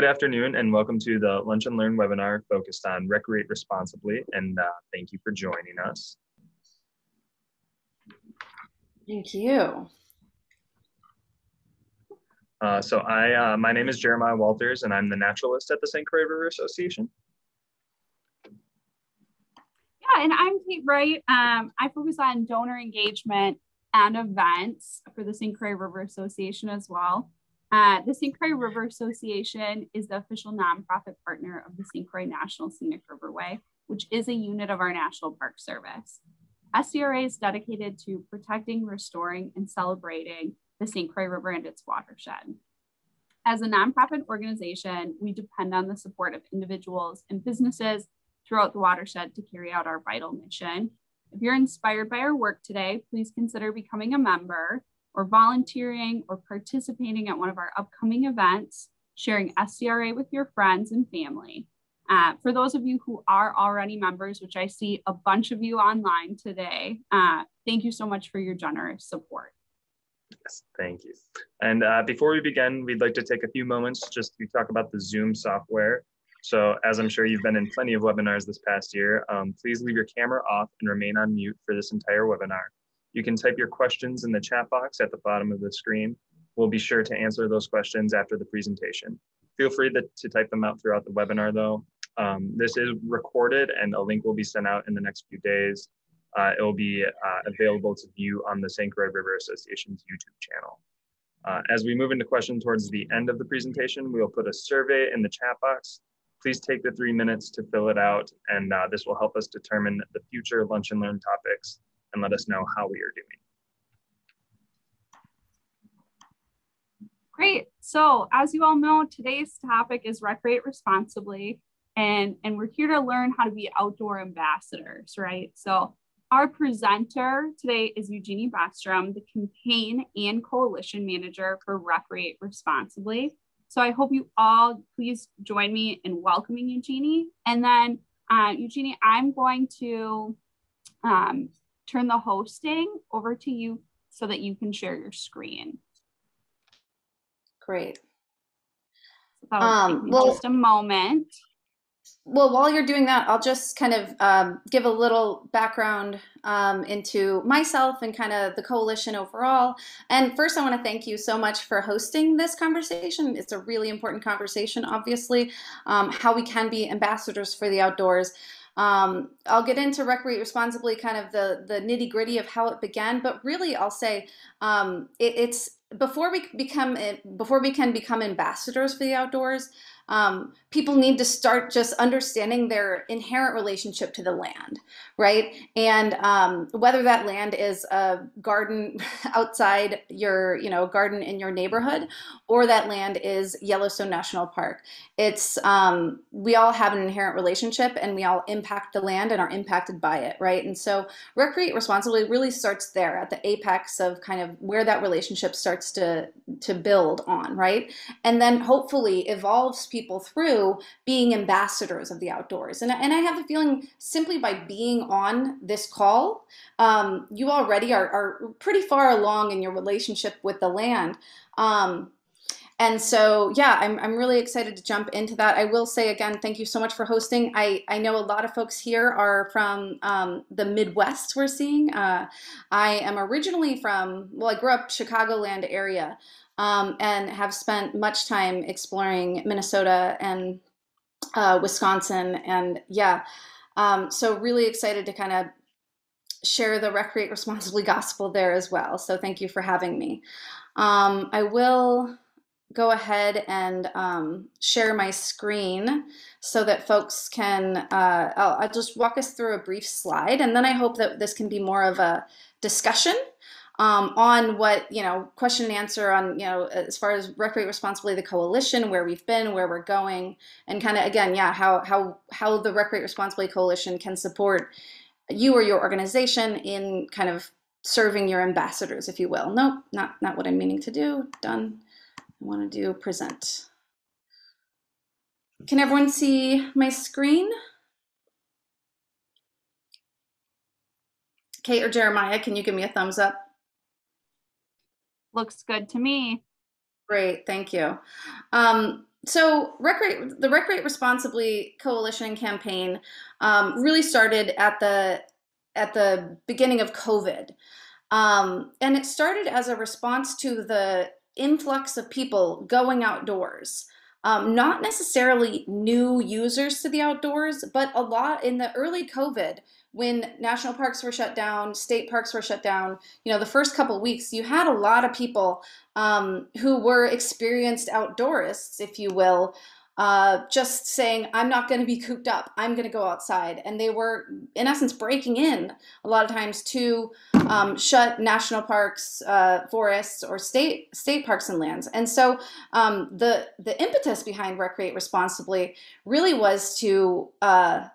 Good afternoon and welcome to the Lunch and Learn webinar focused on Recreate Responsibly and uh, thank you for joining us. Thank you. Uh, so I, uh, my name is Jeremiah Walters and I'm the naturalist at the St. Croix River Association. Yeah, and I'm Kate Wright. Um, I focus on donor engagement and events for the St. Croix River Association as well. Uh, the St. Croix River Association is the official nonprofit partner of the St. Croix National Scenic Riverway, which is a unit of our National Park Service. SCRA is dedicated to protecting, restoring, and celebrating the St. Croix River and its watershed. As a nonprofit organization, we depend on the support of individuals and businesses throughout the watershed to carry out our vital mission. If you're inspired by our work today, please consider becoming a member or volunteering or participating at one of our upcoming events, sharing SCRA with your friends and family. Uh, for those of you who are already members, which I see a bunch of you online today, uh, thank you so much for your generous support. Yes, thank you. And uh, before we begin, we'd like to take a few moments just to talk about the Zoom software. So as I'm sure you've been in plenty of webinars this past year, um, please leave your camera off and remain on mute for this entire webinar. You can type your questions in the chat box at the bottom of the screen. We'll be sure to answer those questions after the presentation. Feel free to, to type them out throughout the webinar though. Um, this is recorded and a link will be sent out in the next few days. Uh, it will be uh, available to view on the St. Croix River Association's YouTube channel. Uh, as we move into questions towards the end of the presentation, we will put a survey in the chat box. Please take the three minutes to fill it out, and uh, this will help us determine the future lunch and learn topics and let us know how we are doing. Great. So as you all know, today's topic is recreate responsibly. And, and we're here to learn how to be outdoor ambassadors, right? So our presenter today is Eugenie Bostrom, the campaign and coalition manager for Recreate Responsibly. So I hope you all please join me in welcoming Eugenie. And then uh, Eugenie, I'm going to um, turn the hosting over to you so that you can share your screen. Great. So um, well, just a moment. Well, while you're doing that, I'll just kind of um, give a little background um, into myself and kind of the coalition overall. And first, I want to thank you so much for hosting this conversation. It's a really important conversation, obviously, um, how we can be ambassadors for the outdoors. Um, I'll get into Recreate Responsibly, kind of the, the nitty gritty of how it began, but really I'll say um, it, it's before we become before we can become ambassadors for the outdoors um, people need to start just understanding their inherent relationship to the land, right? And um, whether that land is a garden outside your, you know, garden in your neighborhood, or that land is Yellowstone National Park, it's um, we all have an inherent relationship, and we all impact the land and are impacted by it, right? And so, recreate responsibly really starts there at the apex of kind of where that relationship starts to to build on, right? And then hopefully evolves people people through being ambassadors of the outdoors. And, and I have a feeling simply by being on this call, um, you already are, are, pretty far along in your relationship with the land. Um, and so, yeah, I'm, I'm really excited to jump into that. I will say again, thank you so much for hosting. I, I know a lot of folks here are from um, the Midwest, we're seeing. Uh, I am originally from, well, I grew up Chicagoland area um, and have spent much time exploring Minnesota and uh, Wisconsin. And yeah, um, so really excited to kind of share the Recreate Responsibly gospel there as well. So thank you for having me. Um, I will go ahead and um, share my screen so that folks can, uh, I'll, I'll, just walk us through a brief slide and then I hope that this can be more of a discussion um, on what you know question and answer on you know as far as recreate responsibly the coalition where we've been where we're going and kind of again yeah how how how the recreate responsibly coalition can support you or your organization in kind of serving your ambassadors if you will. Nope not not what i'm meaning to do. Done. I want to do present. Can everyone see my screen? Kate or Jeremiah, can you give me a thumbs up? Looks good to me. Great, thank you. Um, so Recreate, the Recreate Responsibly Coalition campaign um, really started at the at the beginning of COVID. Um, and it started as a response to the influx of people going outdoors. Um, not necessarily new users to the outdoors, but a lot in the early COVID when national parks were shut down, state parks were shut down, you know, the first couple weeks, you had a lot of people um, who were experienced outdoorists, if you will, uh, just saying, I'm not going to be cooped up. I'm going to go outside. And they were, in essence, breaking in a lot of times to um, shut national parks, uh, forests, or state state parks and lands. And so um, the the impetus behind Recreate Responsibly really was to uh,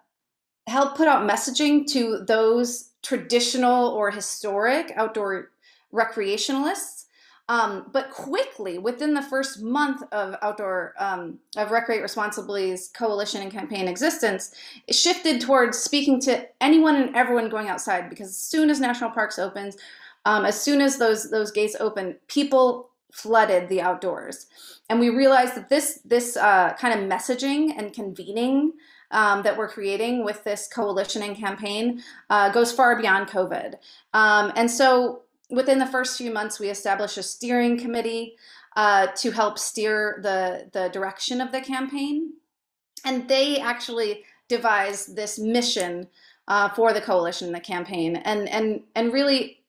help put out messaging to those traditional or historic outdoor recreationalists. Um, but quickly, within the first month of outdoor um, of Recreate Responsibly's coalition and campaign existence, it shifted towards speaking to anyone and everyone going outside. Because as soon as national parks opens, um, as soon as those those gates open, people flooded the outdoors, and we realized that this this uh, kind of messaging and convening um, that we're creating with this coalition and campaign uh, goes far beyond COVID. Um, and so within the first few months, we established a steering committee uh, to help steer the, the direction of the campaign. And they actually devised this mission uh, for the coalition, and the campaign, and and and really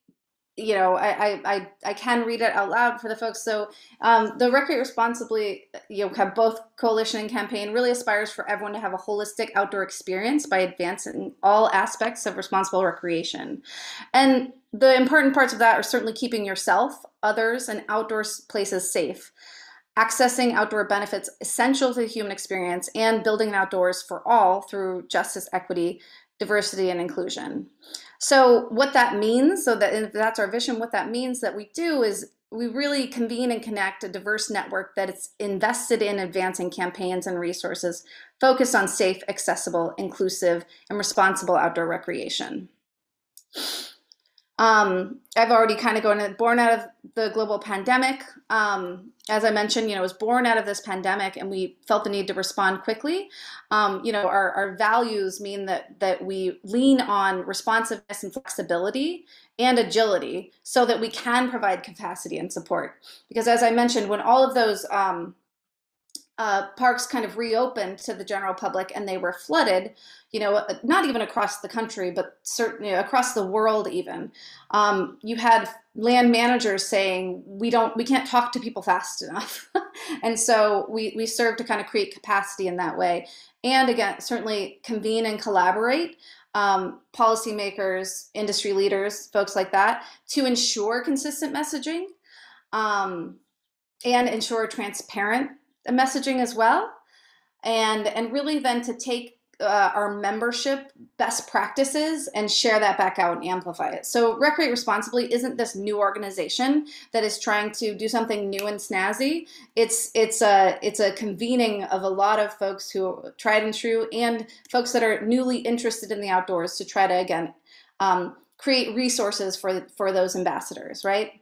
you know, I, I, I can read it out loud for the folks. So um, the Recreate Responsibly, you know, have both coalition and campaign really aspires for everyone to have a holistic outdoor experience by advancing all aspects of responsible recreation. And the important parts of that are certainly keeping yourself, others, and outdoor places safe, accessing outdoor benefits essential to the human experience, and building outdoors for all through justice, equity, diversity, and inclusion. So what that means, so that that's our vision, what that means that we do is we really convene and connect a diverse network that is invested in advancing campaigns and resources focused on safe, accessible, inclusive, and responsible outdoor recreation. Um, I've already kind of gone born out of the global pandemic. Um, as I mentioned, you know, was born out of this pandemic, and we felt the need to respond quickly. Um, you know, our, our values mean that that we lean on responsiveness and flexibility and agility, so that we can provide capacity and support. Because as I mentioned, when all of those um, uh, parks kind of reopened to the general public and they were flooded, you know, not even across the country, but certainly across the world, even. Um, you had land managers saying, we don't, we can't talk to people fast enough. and so we, we serve to kind of create capacity in that way. And again, certainly convene and collaborate um, policymakers, industry leaders, folks like that, to ensure consistent messaging um, and ensure transparent messaging as well and and really then to take uh, our membership best practices and share that back out and amplify it. So Recreate Responsibly isn't this new organization that is trying to do something new and snazzy. It's it's a it's a convening of a lot of folks who tried and true and folks that are newly interested in the outdoors to try to again um, create resources for for those ambassadors, right?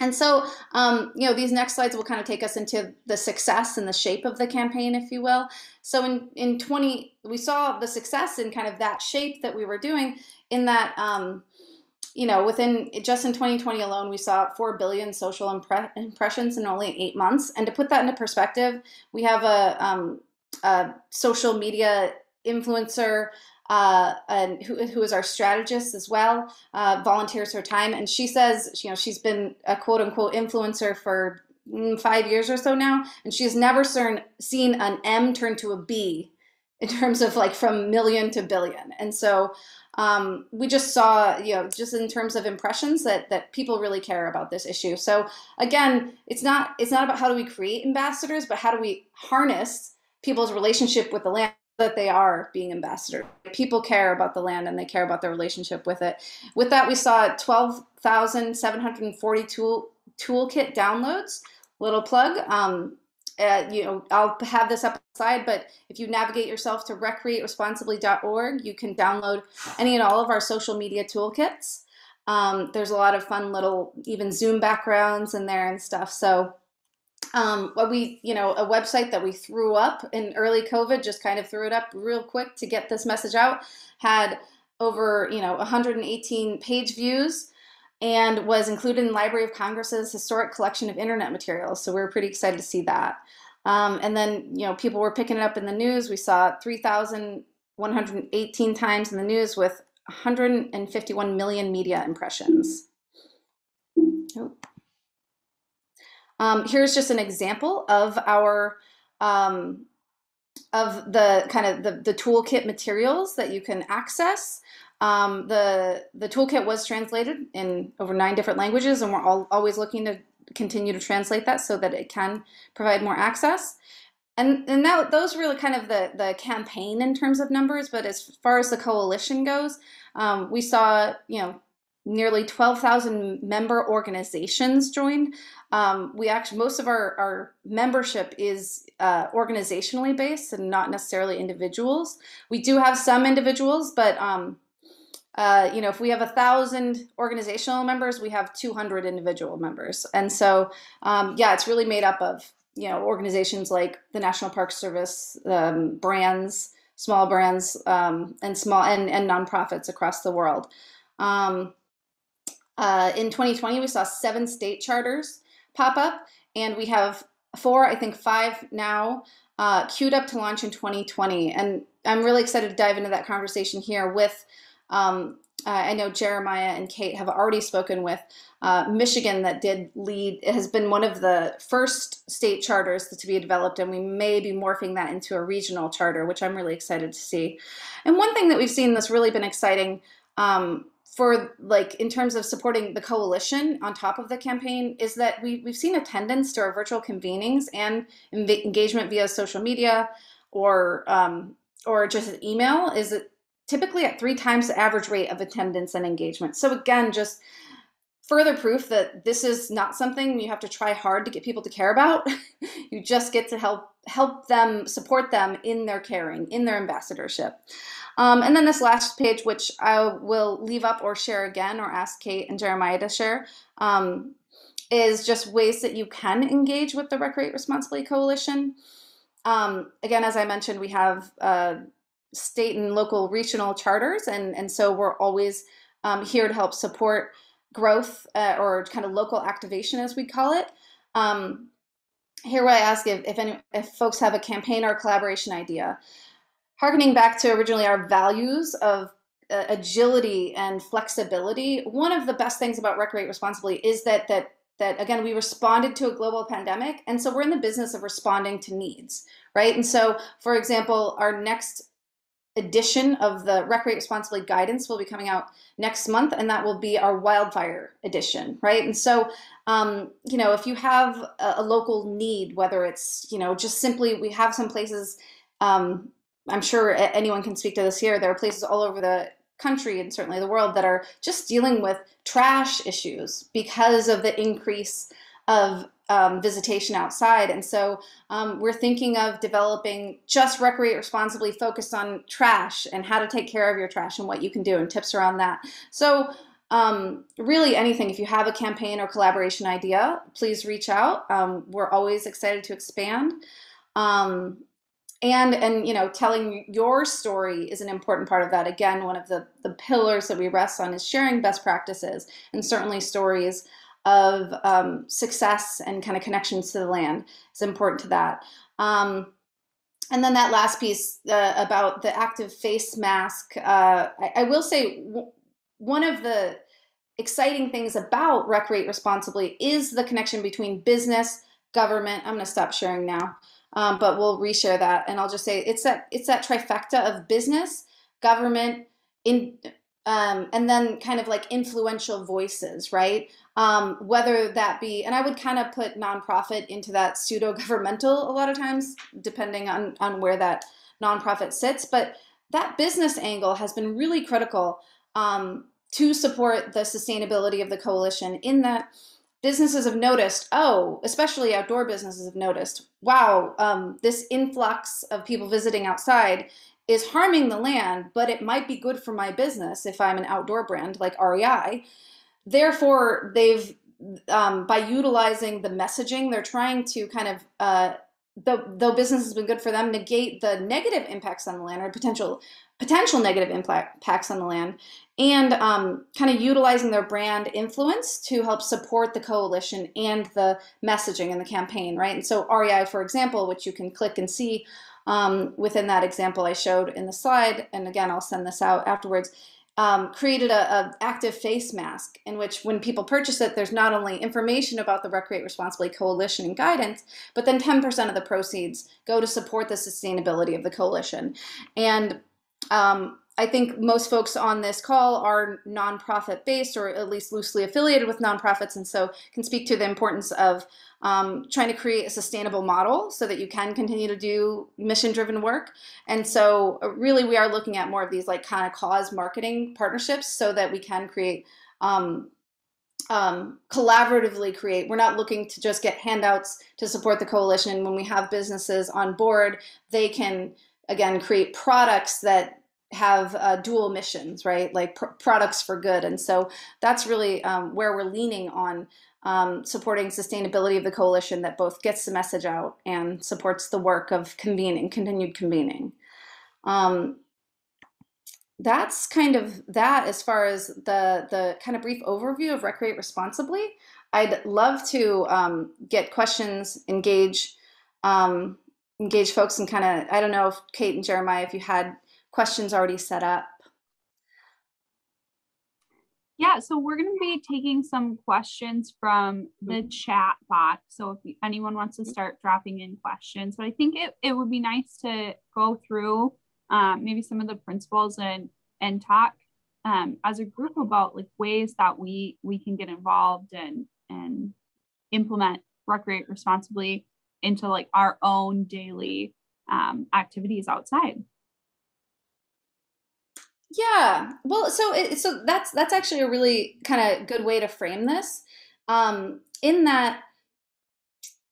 And so, um, you know, these next slides will kind of take us into the success and the shape of the campaign, if you will. So in, in 20, we saw the success in kind of that shape that we were doing in that, um, you know, within just in 2020 alone, we saw 4 billion social impre impressions in only eight months. And to put that into perspective, we have a, um, a social media influencer uh, and who, who is our strategist as well, uh, volunteers her time. And she says, you know, she's been a quote unquote influencer for mm, five years or so now, and she's never seen, seen an M turn to a B in terms of like from million to billion. And so um, we just saw, you know, just in terms of impressions that that people really care about this issue. So again, it's not it's not about how do we create ambassadors, but how do we harness people's relationship with the land that they are being ambassadors. People care about the land and they care about their relationship with it. With that, we saw 12,740 tool toolkit downloads. Little plug. Um, uh, you know, I'll have this up side, but if you navigate yourself to recreateresponsibly.org, you can download any and all of our social media toolkits. Um, there's a lot of fun little, even Zoom backgrounds in there and stuff. So um, we, you know, a website that we threw up in early COVID, just kind of threw it up real quick to get this message out, had over, you know, 118 page views and was included in Library of Congress's historic collection of internet materials. So we were pretty excited to see that. Um, and then, you know, people were picking it up in the news. We saw 3,118 times in the news with 151 million media impressions. Oh. Um, here's just an example of our um, of the kind of the, the toolkit materials that you can access. Um, the the toolkit was translated in over nine different languages, and we're all, always looking to continue to translate that so that it can provide more access. And and now those really kind of the the campaign in terms of numbers, but as far as the coalition goes, um, we saw you know nearly 12,000 member organizations joined. Um, we actually, most of our, our membership is uh, organizationally based and not necessarily individuals. We do have some individuals, but um, uh, you know, if we have a thousand organizational members, we have 200 individual members. And so, um, yeah, it's really made up of, you know, organizations like the National Park Service, um, brands, small brands, um, and small and, and nonprofits across the world. Um, uh, in 2020, we saw seven state charters pop up, and we have four, I think five now, uh, queued up to launch in 2020. And I'm really excited to dive into that conversation here with. Um, uh, I know Jeremiah and Kate have already spoken with uh, Michigan that did lead, it has been one of the first state charters to be developed, and we may be morphing that into a regional charter, which I'm really excited to see. And one thing that we've seen that's really been exciting um, for like in terms of supporting the coalition on top of the campaign is that we, we've seen attendance to our virtual convenings and engagement via social media or um, or just email is it typically at three times the average rate of attendance and engagement. So again just further proof that this is not something you have to try hard to get people to care about you just get to help help them support them in their caring in their ambassadorship um, and then this last page, which I will leave up or share again or ask Kate and Jeremiah to share, um, is just ways that you can engage with the Recreate Responsibly Coalition. Um, again, as I mentioned, we have uh, state and local regional charters, and, and so we're always um, here to help support growth uh, or kind of local activation, as we call it. Um, here, what I ask if if, any, if folks have a campaign or a collaboration idea, harkening back to originally our values of uh, agility and flexibility, one of the best things about Recreate Responsibly is that that that again we responded to a global pandemic, and so we're in the business of responding to needs, right? And so, for example, our next edition of the Recreate Responsibly guidance will be coming out next month, and that will be our wildfire edition, right? And so, um, you know, if you have a, a, local need, whether it's you know just simply we have some places um, I'm sure anyone can speak to this here. There are places all over the country and certainly the world that are just dealing with trash issues because of the increase of um, visitation outside. And so um, we're thinking of developing just recreate responsibly focused on trash and how to take care of your trash and what you can do and tips around that. So um, really anything, if you have a campaign or collaboration idea, please reach out. Um, we're always excited to expand. Um, and and you know telling your story is an important part of that again one of the the pillars that we rest on is sharing best practices and certainly stories of um, success and kind of connections to the land is important to that um, and then that last piece uh, about the active face mask uh, I, I, will say one of the exciting things about recreate responsibly is the connection between business government i'm going to stop sharing now um, but we'll reshare that. And I'll just say it's that it's that trifecta of business, government, in um, and then kind of like influential voices, right? Um, whether that be, and I would kind of put nonprofit into that pseudo governmental a lot of times, depending on on where that nonprofit sits. But that business angle has been really critical um, to support the sustainability of the coalition. In that businesses have noticed, oh, especially outdoor businesses have noticed, wow, um, this influx of people visiting outside is harming the land, but it might be good for my business if I'm an outdoor brand like REI. Therefore, they've um, by utilizing the messaging, they're trying to kind of uh, though, though business has been good for them, negate the negative impacts on the land or potential potential negative impacts on the land, and um, kind of utilizing their brand influence to help support the coalition and the messaging in the campaign, right? And so REI, for example, which you can click and see um, within that example I showed in the slide, and again, I'll send this out afterwards, um, created a, a, active face mask in which when people purchase it, there's not only information about the Recreate Responsibly Coalition and guidance, but then 10% of the proceeds go to support the sustainability of the coalition. And um, I think most folks on this call are nonprofit based or at least loosely affiliated with nonprofits and so can speak to the importance of um, trying to create a sustainable model so that you can continue to do mission driven work. And so, uh, really, we are looking at more of these like kind of cause marketing partnerships so that we can create. Um, um, collaboratively create. We're not looking to just get handouts to support the coalition. When we have businesses on board, they can again create products that have uh, dual missions, right? Like pr- products for good. And so that's really um, where we're leaning on um, supporting sustainability of the coalition that both gets the message out and supports the work of convening, continued convening. Um, that's kind of that as far as the the kind of brief overview of recreate responsibly. I'd love to um, get questions, engage um, engage folks, and kind of I don't know if Kate and Jeremiah, if you had questions already set up. Yeah, so we're going to be taking some questions from the chat box. So if anyone wants to start dropping in questions, but I think it, it would be nice to go through um, maybe some of the principles and and talk um, as a group about like ways that we we can get involved and and implement recreate responsibly into like our own daily um, activities outside. Yeah. Well, so it, so that's that's actually a really kind of good way to frame this. Um, in that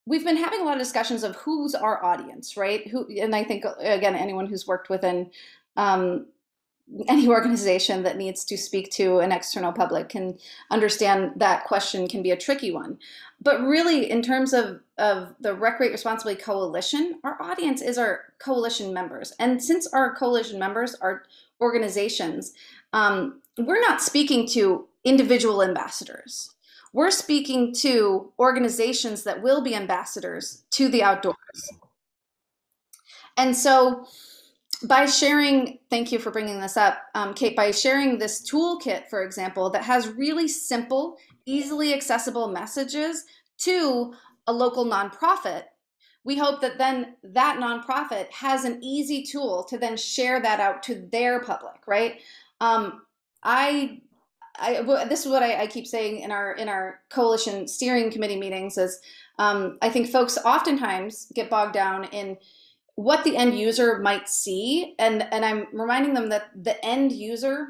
we've been having a lot of discussions of who's our audience, right? Who, and I think again, anyone who's worked within um, any organization that needs to speak to an external public can understand that question can be a tricky one. But really, in terms of, of the Recreate Responsibly Coalition, our audience is our coalition members. And since our coalition members are organizations, um, we're not speaking to individual ambassadors. We're speaking to organizations that will be ambassadors to the outdoors. And so, by sharing, thank you for bringing this up, um, Kate, by sharing this toolkit, for example, that has really simple, easily accessible messages to a local nonprofit we hope that then that nonprofit has an easy tool to then share that out to their public, right? Um, I, I, this is what I, I, keep saying in our in our coalition steering committee meetings is um, I think folks oftentimes get bogged down in what the end user might see, and and I'm reminding them that the end user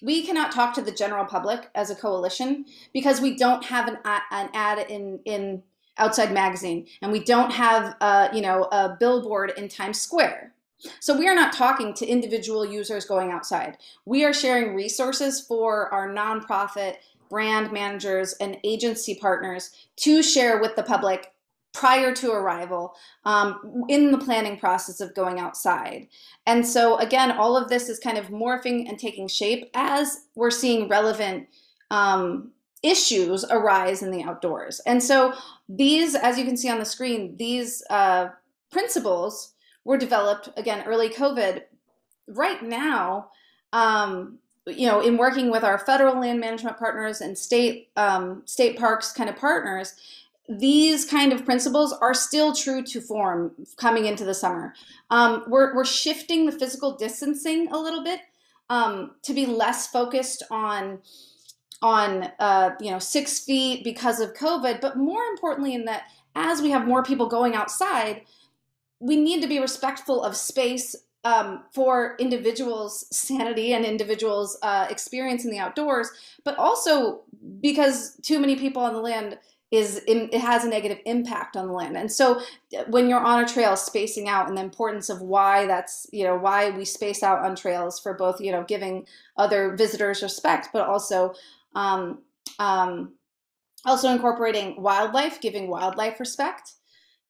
we cannot talk to the general public as a coalition because we don't have an, an ad in in Outside Magazine, and we don't have, uh, you know, a billboard in Times Square. So we are not talking to individual users going outside. We are sharing resources for our nonprofit brand managers and agency partners to share with the public prior to arrival um, in the planning process of going outside. And so, again, all of this is kind of morphing and taking shape as we're seeing relevant um, issues arise in the outdoors. And so these, as you can see on the screen, these uh, principles were developed again early COVID. Right now, um, you know, in working with our federal land management partners and state um, state parks kind of partners, these kind of principles are still true to form coming into the summer. Um, we're, we're shifting the physical distancing a little bit um, to be less focused on on uh, you know six feet because of COVID, but more importantly, in that as we have more people going outside, we need to be respectful of space um, for individuals' sanity and individuals' uh, experience in the outdoors, but also because too many people on the land is it has a negative impact on the land and so when you're on a trail spacing out and the importance of why that's you know why we space out on trails for both you know giving other visitors respect but also um, um, also incorporating wildlife, giving wildlife respect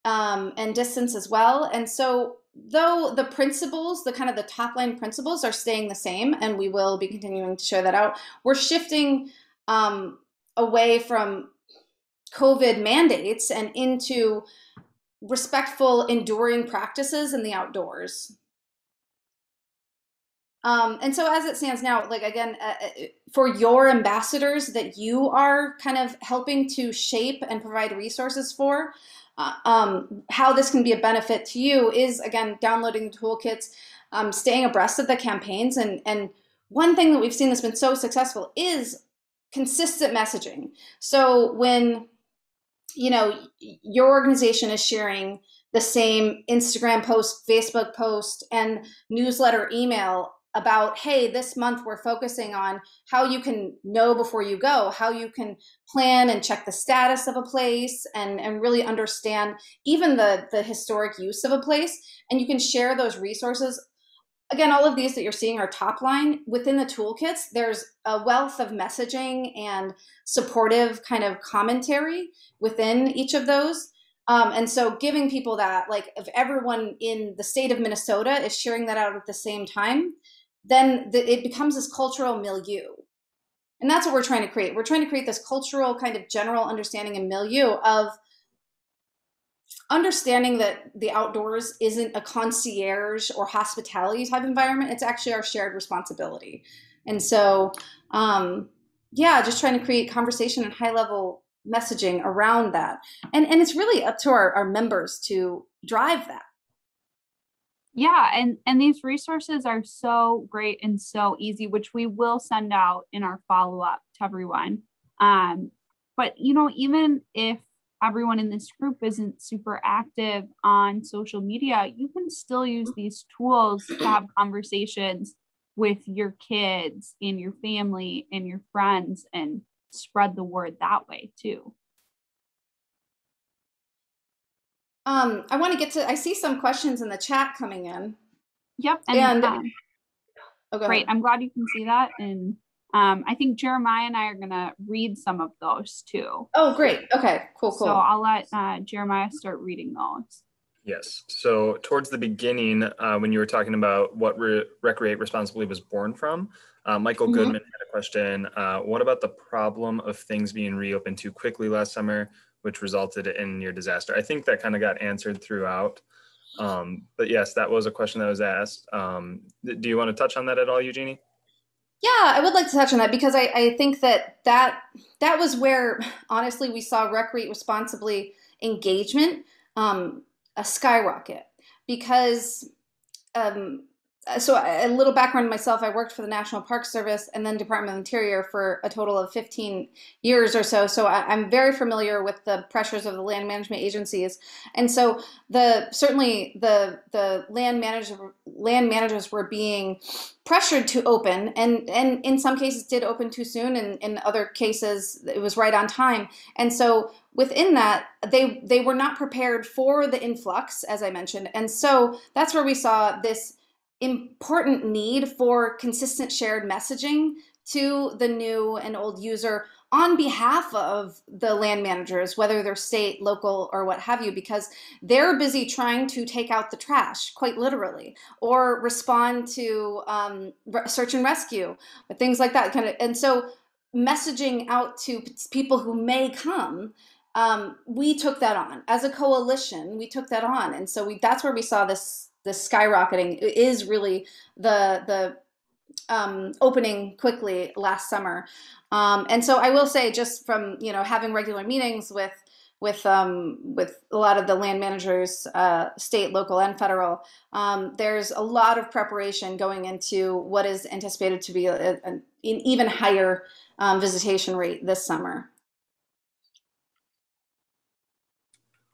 um, and distance as well. And so, though the principles, the kind of the top line principles are staying the same, and we will be continuing to share that out, we're shifting um, away from COVID mandates and into respectful, enduring practices in the outdoors. Um, and so, as it stands now, like again, uh, uh, for your ambassadors that you are kind of helping to shape and provide resources for, uh, um, how this can be a benefit to you is again downloading the toolkits, um, staying abreast of the campaigns, and and one thing that we've seen that's been so successful is consistent messaging. So when you know your organization is sharing the same Instagram post, Facebook post, and newsletter email about hey this month we're focusing on how you can know before you go how you can plan and check the status of a place and and really understand even the the historic use of a place. And you can share those resources again all of these that you're seeing are top line within the toolkits there's a wealth of messaging and supportive kind of commentary within each of those um, and so giving people that like if everyone in the state of minnesota is sharing that out at the same time then the, it becomes this cultural milieu. And that's what we're trying to create. We're trying to create this cultural kind of general understanding and milieu of understanding that the outdoors isn't a concierge or hospitality type environment. It's actually our shared responsibility. And so, um, yeah, just trying to create conversation and high level messaging around that. And, and it's really up to our, our members to drive that yeah and and these resources are so great and so easy which we will send out in our follow-up to everyone um, but you know even if everyone in this group isn't super active on social media you can still use these tools to have conversations with your kids and your family and your friends and spread the word that way too Um, I want to get to. I see some questions in the chat coming in. Yep, and, and um, oh, great. I'm glad you can see that, and um, I think Jeremiah and I are gonna read some of those too. Oh, great. Okay, cool, cool. So I'll let uh, Jeremiah start reading those. Yes. So towards the beginning, uh, when you were talking about what Re- Recreate Responsibly was born from, uh, Michael mm-hmm. Goodman had a question. Uh, what about the problem of things being reopened too quickly last summer? which resulted in your disaster. I think that kind of got answered throughout. Um, but yes, that was a question that was asked. Um, do you want to touch on that at all, Eugenie? Yeah, I would like to touch on that because I, I think that, that that was where honestly we saw recreate responsibly engagement um, a skyrocket because um, Uh, so a little background myself. I worked for the national park service and then department of interior for a total of 15 years or so. So I, am very familiar with the pressures of the land management agencies. And so the certainly the the land manager land managers were being pressured to open and and in some cases did open too soon and in other cases it was right on time. And so within that they they were not prepared for the influx as i mentioned. And so that's where we saw this important need for consistent shared messaging to the new and old user on behalf of the land managers, whether they're state, local, or what have you, because they're busy trying to take out the trash, quite literally, or respond to um, search and rescue, things like that. Kind of, and so messaging out to people who may come. Um, we took that on as a coalition. We took that on, and so we, that's where we saw this the skyrocketing is really the the um, opening quickly last summer. Um, and so I will say, just from you know having regular meetings with with um, with a lot of the land managers, uh, state, local, and federal, um, there's a lot of preparation going into what is anticipated to be an even higher um, visitation rate this summer.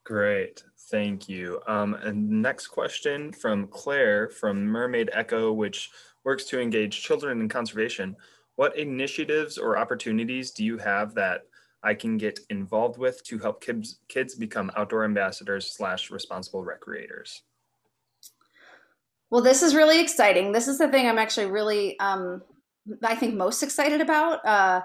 Great. Thank you. Um, and next question from Claire from Mermaid Echo, which works to engage children in conservation. What initiatives or opportunities do you have that I can get involved with to help kids kids become outdoor ambassadors slash responsible recreators? Well, this is really exciting. This is the thing I'm actually really, um, I think, most excited about. Uh,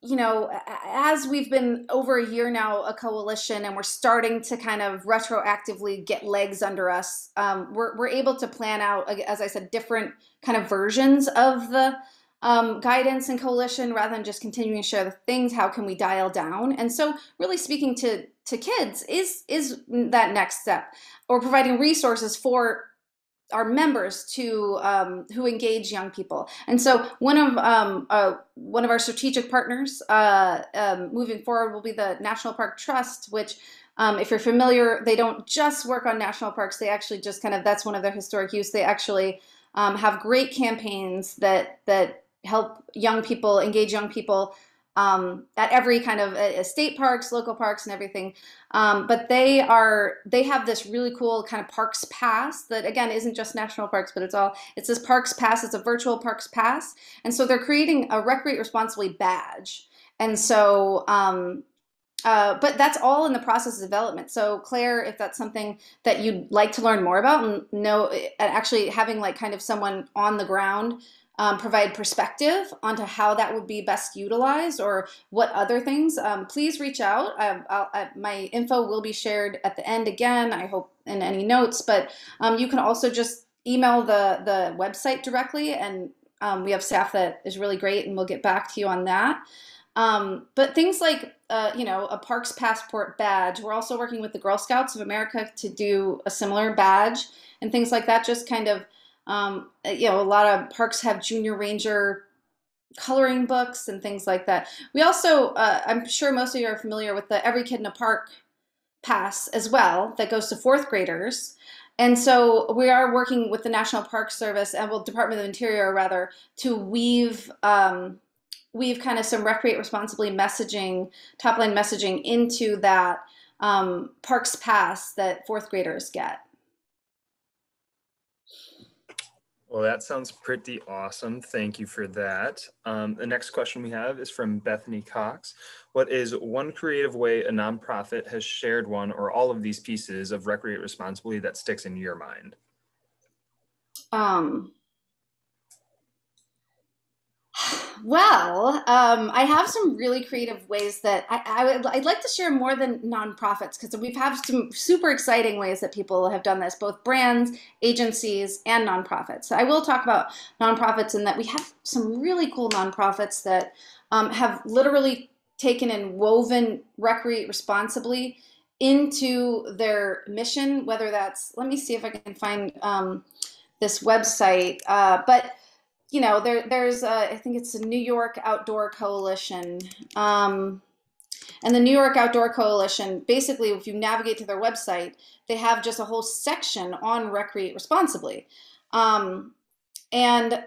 you know, as we've been over a year now a coalition and we're starting to kind of retroactively get legs under us, um, we're, we're able to plan out, as I said, different kind of versions of the um, guidance and coalition rather than just continuing to share the things. How can we dial down? And so, really speaking to to kids is is that next step, or providing resources for our members to um, who engage young people. And so one of um, uh, one of our strategic partners uh, um, moving forward will be the National Park Trust, which um, if you're familiar, they don't just work on national parks. They actually just kind of that's one of their historic use. They actually um, have great campaigns that that help young people engage young people um, at every kind of uh, state parks, local parks, and everything. Um, but they are they have this really cool kind of parks pass that again isn't just national parks, but it's all it's this parks pass. It's a virtual parks pass, and so they're creating a recreate responsibly badge. And so, um, uh, but that's all in the process of development. So Claire, if that's something that you'd like to learn more about and know, and actually having like kind of someone on the ground um, provide perspective onto how that would be best utilized or what other things, um, please reach out. I, I, my info will be shared at the end again, I hope in any notes, but um, you can also just email the, the website directly and um, we have staff that is really great and we'll get back to you on that. Um, but things like, uh, you know, a Parks Passport badge. We're also working with the Girl Scouts of America to do a similar badge and things like that. Just kind of um, uh, you know, a lot of parks have junior ranger coloring books and things like that. We also, uh, I'm sure most of you are familiar with the Every Kid in a Park pass as well that goes to fourth graders. And so we are working with the National Park Service and well, Department of Interior rather to weave um, weave kind of some recreate responsibly messaging, top line messaging into that um, Parks Pass that fourth graders get. Well, that sounds pretty awesome. Thank you for that. Um, the next question we have is from Bethany Cox. What is one creative way a nonprofit has shared one or all of these pieces of Recreate Responsibly that sticks in your mind? Um, well, um, I have some really creative ways that I, I would I'd like to share more than nonprofits because we've had some super exciting ways that people have done this, both brands, agencies, and nonprofits. So I will talk about nonprofits and that we have some really cool nonprofits that um, have literally taken and woven recreate responsibly into their mission. Whether that's let me see if I can find um, this website, uh, but you know, there there's a, I think it's the New York Outdoor Coalition. Um, and the New York Outdoor Coalition, basically, if you navigate to their website, they have just a whole section on recreate responsibly. Um, and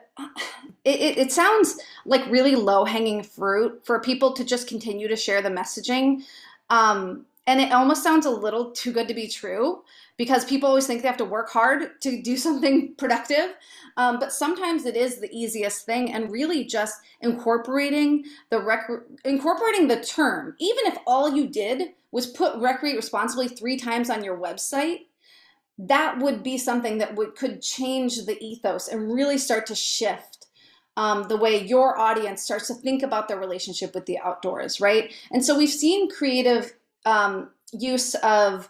it, it, sounds like really low hanging fruit for people to just continue to share the messaging. Um, and it almost sounds a little too good to be true because people always think they have to work hard to do something productive. Um, but sometimes it is the easiest thing, and really just incorporating the rec- incorporating the term, even if all you did was put recreate responsibly three times on your website, that would be something that would could change the ethos and really start to shift um, the way your audience starts to think about their relationship with the outdoors, right? And so we've seen creative um, use of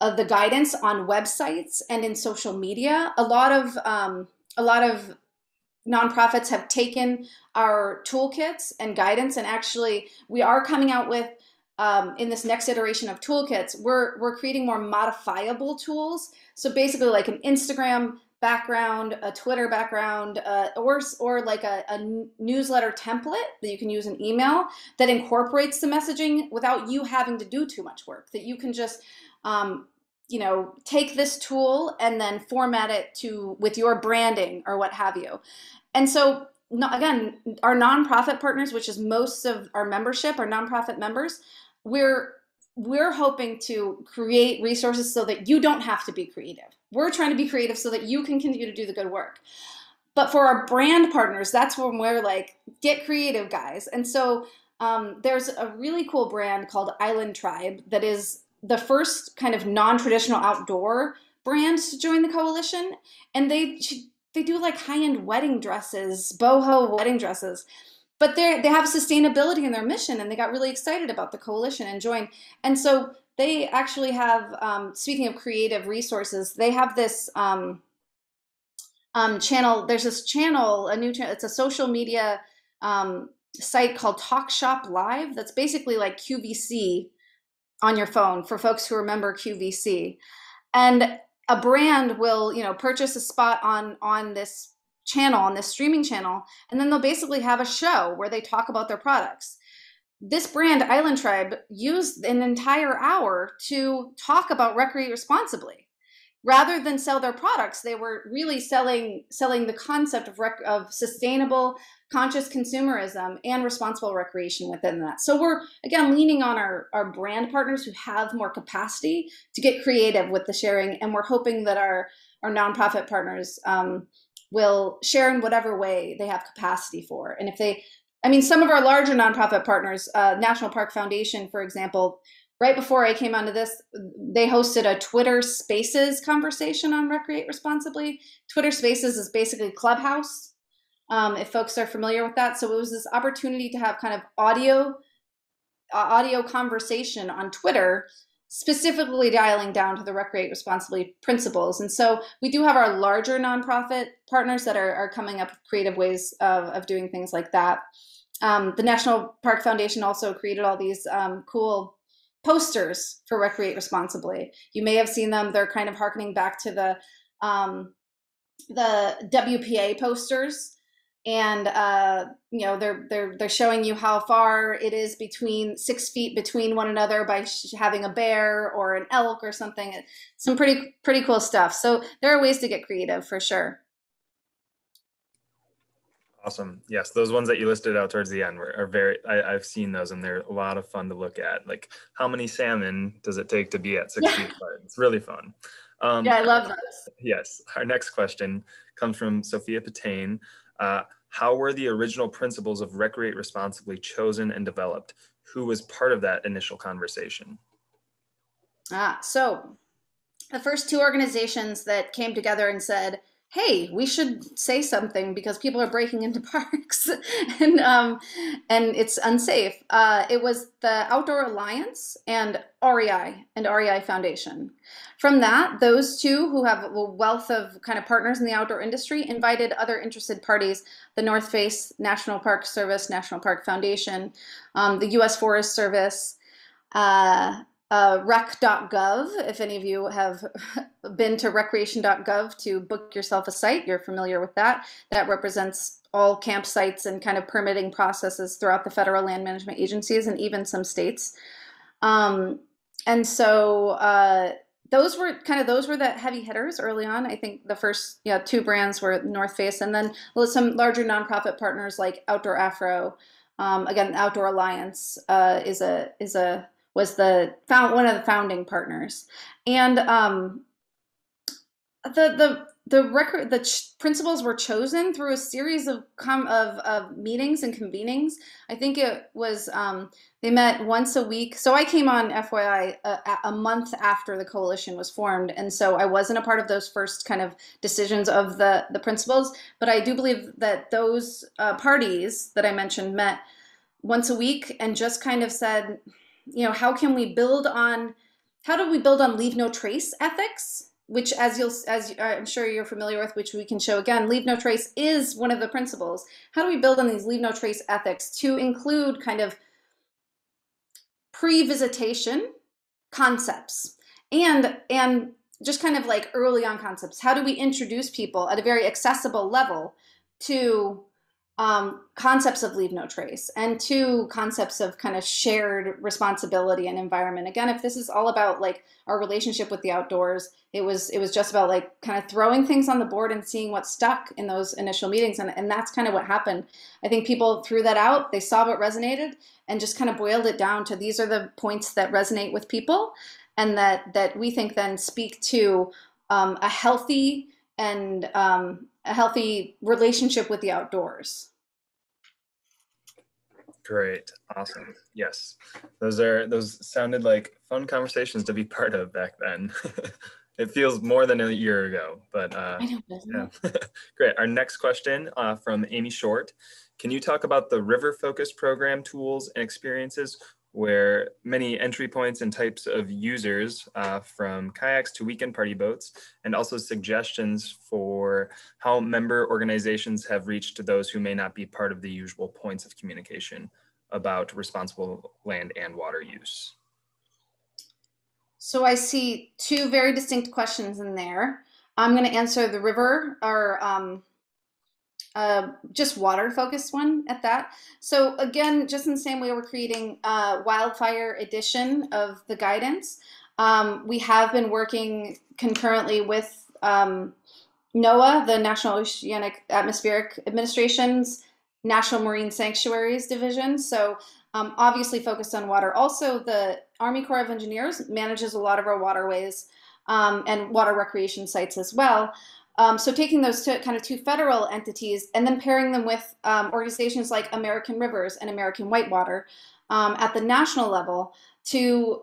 of the guidance on websites and in social media. A lot of um, a lot of nonprofits have taken our toolkits and guidance, and actually, we are coming out with um, in this next iteration of toolkits. We're we're creating more modifiable tools. So basically, like an Instagram background, a Twitter background, uh, or or like a, a, newsletter template that you can use in email that incorporates the messaging without you having to do too much work. That you can just um, you know take this tool and then format it to with your branding or what have you. And so again, our nonprofit partners, which is most of our membership, our nonprofit members, we're we're hoping to create resources so that you don't have to be creative. We're trying to be creative so that you can continue to do the good work. But for our brand partners, that's when we're like, get creative, guys. And so um, there's a really cool brand called Island Tribe that is the first kind of non-traditional outdoor brand to join the coalition, and they they do like high-end wedding dresses, boho wedding dresses, but they they have sustainability in their mission, and they got really excited about the coalition and joined. And so they actually have. Um, speaking of creative resources, they have this. Um, um, channel. There's this channel, a new channel. It's a social media um, site called Talk Shop Live. That's basically like QVC on your phone for folks who remember QVC. And a brand will, you know, purchase a spot on on this channel, on this streaming channel, and then they'll basically have a show where they talk about their products. This brand, Island Tribe, used an entire hour to talk about recreate responsibly rather than sell their products they were really selling selling the concept of rec- of sustainable conscious consumerism and responsible recreation within that. So we're again leaning on our our brand partners who have more capacity to get creative with the sharing and we're hoping that our our nonprofit partners um, will share in whatever way they have capacity for. And if they i mean some of our larger nonprofit partners uh, national park foundation for example right before I came onto this, they hosted a Twitter Spaces conversation on Recreate Responsibly. Twitter Spaces is basically Clubhouse, um, if folks are familiar with that. So it was this opportunity to have kind of audio uh, audio conversation on Twitter, specifically dialing down to the Recreate Responsibly principles. And so we do have our larger nonprofit partners that are, are coming up with creative ways of, of doing things like that. Um, the National Park Foundation also created all these um, cool posters for Recreate Responsibly. You may have seen them. They're kind of harkening back to the um, the WPA posters, and uh, you know they're they're they're showing you how far it is between six feet between one another by having a bear or an elk or something. Some pretty pretty cool stuff. So there are ways to get creative for sure. Awesome. Yes, those ones that you listed out towards the end were, are very. I, have seen those, and they're a lot of fun to look at. Like, how many salmon does it take to be at six feet apart? It's really fun. Um, yeah, I love those. Yes. Our next question comes from Sophia Patain. Uh, how were the original principles of Recreate Responsibly chosen and developed? Who was part of that initial conversation? Ah, so the first two organizations that came together and said, hey, we should say something because people are breaking into parks and um, and it's unsafe. Uh, it was the Outdoor Alliance and REI and REI Foundation. From that, those two who have a wealth of kind of partners in the outdoor industry invited other interested parties: the North Face National Park Service, National Park Foundation, um, the U.S. Forest Service. Uh, uh, rec.gov. If any of you have been to recreation.gov to book yourself a site, you're familiar with that. That represents all campsites and kind of permitting processes throughout the federal land management agencies and even some states. Um, and so uh, those were kind of those were the heavy hitters early on. I think the first yeah two brands were North Face, and then some larger nonprofit partners like Outdoor Afro. Um, again, Outdoor Alliance uh, is a is a was the found one of the founding partners, and um, the the the record the ch- principles were chosen through a series of com- of, of meetings and convenings. I think it was um, they met once a week. So I came on FYI a, a, month after the coalition was formed, and so I wasn't a part of those first kind of decisions of the the principles. But I do believe that those uh, parties that I mentioned met once a week and just kind of said you know, how can we build on, how do we build on leave no trace ethics? Which, as you'll, as I'm sure you're familiar with, which we can show again, leave no trace is one of the principles. How do we build on these leave no trace ethics to include kind of pre-visitation concepts and and just kind of like early on concepts how do we introduce people at a very accessible level to um, concepts of leave no trace and two concepts of kind of shared responsibility and environment. Again if this is all about like our relationship with the outdoors it was it was just about like kind of throwing things on the board and seeing what stuck in those initial meetings and, and that's kind of what happened. I think people threw that out they saw what resonated and just kind of boiled it down to these are the points that resonate with people and that that we think then speak to um, a healthy and um, a healthy relationship with the outdoors. Great. Awesome. Yes. Those are those sounded like fun conversations to be part of back then. it feels more than a year ago, but uh, yeah. great. Our next question uh, from Amy Short. Can you talk about the river focused program tools and experiences where many entry points and types of users uh, from kayaks to weekend party boats, and also suggestions for how member organizations have reached to those who may not be part of the usual points of communication about responsible land and water use. So I see two very distinct questions in there. I'm going to answer the river or um, uh, just water focused one at that. So again, just in the same way we're creating a wildfire edition of the guidance, um, we have been working concurrently with um, NOAA, the National Oceanic Atmospheric Administration's National Marine Sanctuaries Division. So um, obviously focused on water. Also, the Army Corps of Engineers manages a lot of our waterways um, and water recreation sites as well. Um, so taking those two kind of two federal entities and then pairing them with um, organizations like American Rivers and American Whitewater um, at the national level to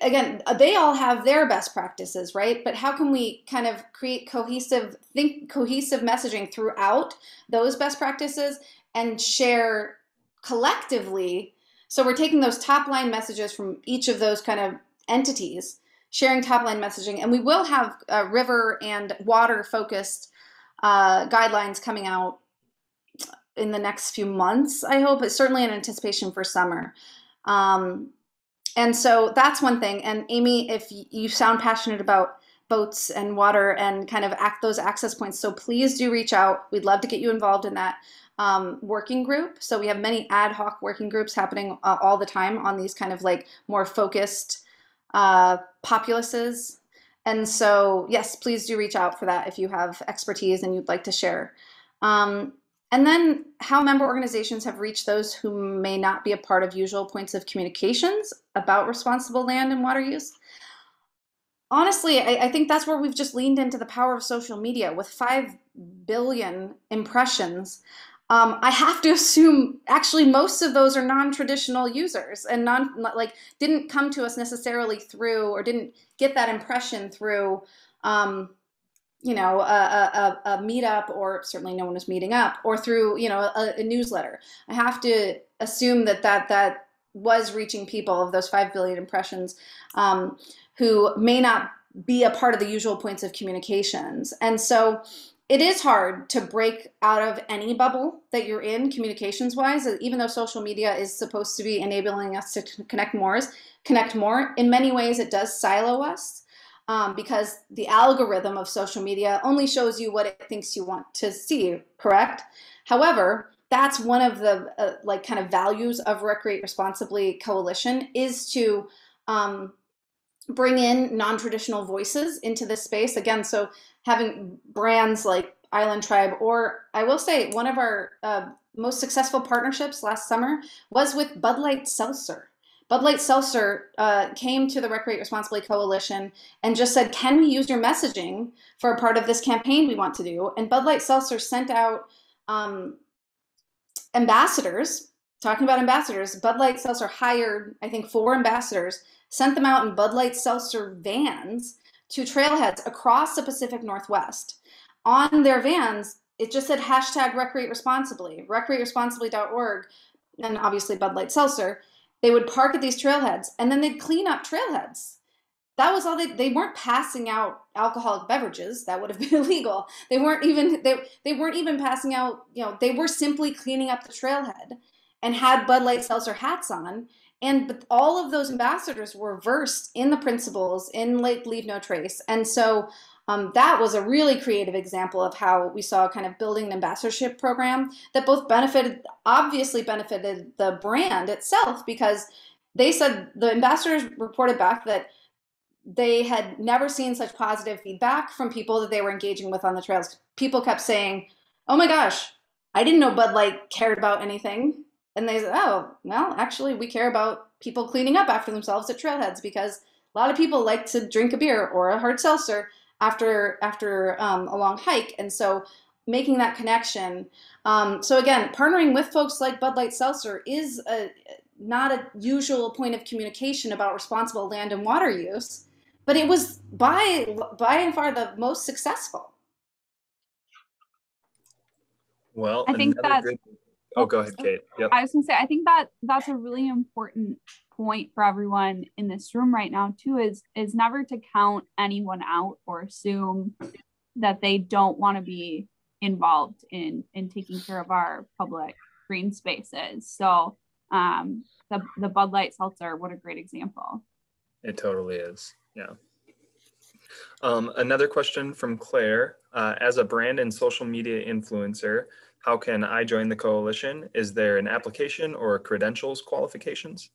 again they all have their best practices right? But how can we kind of create cohesive think cohesive messaging throughout those best practices and share collectively? So we're taking those top line messages from each of those kind of entities sharing top line messaging. And we will have uh, river and water focused uh, guidelines coming out in the next few months, I hope. but certainly in anticipation for summer. Um, and so that's one thing. And Amy, if you sound passionate about boats and water and kind of act those access points, so please do reach out. We'd love to get you involved in that um, working group. So we have many ad hoc working groups happening uh, all the time on these kind of like more focused uh, populaces. And so, yes, please do reach out for that if you have expertise and you'd like to share. Um, and then how member organizations have reached those who may not be a part of usual points of communications about responsible land and water use. Honestly, I, I think that's where we've just leaned into the power of social media with 5 billion impressions. Um, I have to assume actually most of those are non-traditional users and non like didn't come to us necessarily through or didn't get that impression through um, you know a, a, a, meetup or certainly no one was meeting up or through you know a, a newsletter. I have to assume that that that was reaching people of those five billion impressions um, who may not be a part of the usual points of communications and so it is hard to break out of any bubble that you're in communications wise even though social media is supposed to be enabling us to connect more connect more. In many ways it does silo us um, because the algorithm of social media only shows you what it thinks you want to see correct? However that's one of the uh, like kind of values of recreate responsibly coalition is to um, bring in non-traditional voices into this space. Again so having brands like island tribe or i will say one of our uh, most successful partnerships last summer was with bud light seltzer. Bud light seltzer uh, came to the recreate responsibly coalition and just said can we use your messaging for a part of this campaign we want to do? And bud light seltzer sent out um, ambassadors talking about ambassadors bud light seltzer hired i think four ambassadors sent them out in Bud Light seltzer vans to trailheads across the Pacific Northwest. On their vans, it just said hashtag recreate responsibly, recreateresponsibly.org, and obviously Bud Light Seltzer. They would park at these trailheads and then they'd clean up trailheads. That was all they they weren't passing out alcoholic beverages. That would have been illegal. They weren't even they they weren't even passing out, you know, they were simply cleaning up the trailhead and had Bud Light Seltzer hats on and but all of those ambassadors were versed in the principles in like leave no trace. And so um, that was a really creative example of how we saw kind of building an ambassadorship program that both benefited obviously benefited the brand itself because they said the ambassadors reported back that they had never seen such positive feedback from people that they were engaging with on the trails. People kept saying oh my gosh i didn't know bud light cared about anything and they said, oh, well, actually, we care about people cleaning up after themselves at trailheads because a lot of people like to drink a beer or a hard seltzer after after um, a long hike, and so making that connection. Um, so again, partnering with folks like Bud Light Seltzer is a, not a usual point of communication about responsible land and water use, but it was by by and far the most successful. Well, I think another that- good- Oh, go ahead, Kate. Yep. I was gonna say, I think that that's a really important point for everyone in this room right now too. Is is never to count anyone out or assume that they don't want to be involved in in taking care of our public green spaces. So um, the the Bud Light seltzer, what a great example. It totally is. Yeah. Um, another question from Claire. Uh, as a brand and social media influencer, how can I join the coalition? Is there an application or credentials qualifications?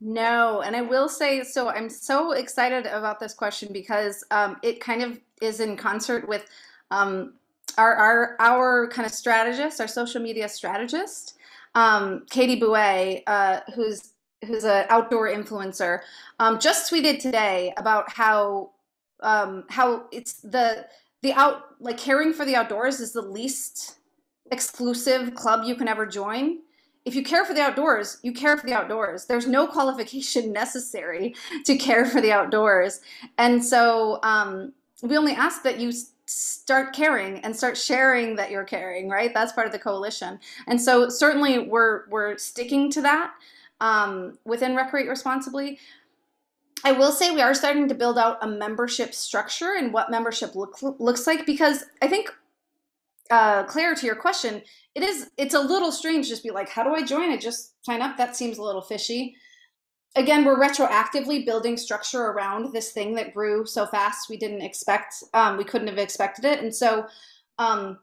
No, and I will say so. I'm so excited about this question because um, it kind of is in concert with um, our our our kind of strategist, our social media strategist, um, Katie Boué, uh, who's who's an outdoor influencer, um, just tweeted today about how um, how it's the the out like caring for the outdoors is the least exclusive club you can ever join if you care for the outdoors, you care for the outdoors. There's no qualification necessary to care for the outdoors. And so um, we only ask that you start caring and start sharing that you're caring, right? That's part of the coalition. And so certainly we're, we're sticking to that um, within Recreate Responsibly. I will say we are starting to build out a membership structure and what membership look, looks like because I think uh, Claire, to your question, it is it's a little strange just be like, how do I join? I just sign up. That seems a little fishy. Again, we're retroactively building structure around this thing that grew so fast. We didn't expect, um, we couldn't have expected it, and so um,